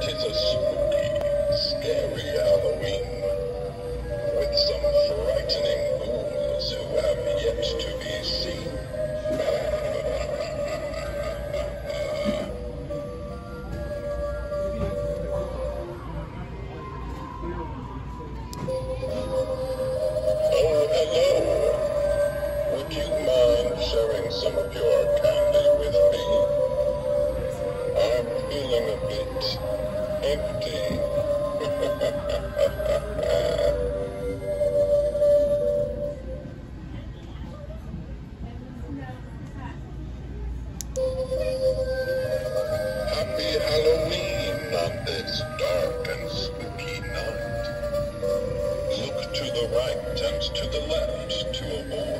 Tis a spooky, scary Halloween with some frightening ghouls who have yet to be seen. Oh, hello. Would you mind sharing some of your A bit empty. Happy Halloween on this dark and spooky night. Look to the right and to the left to avoid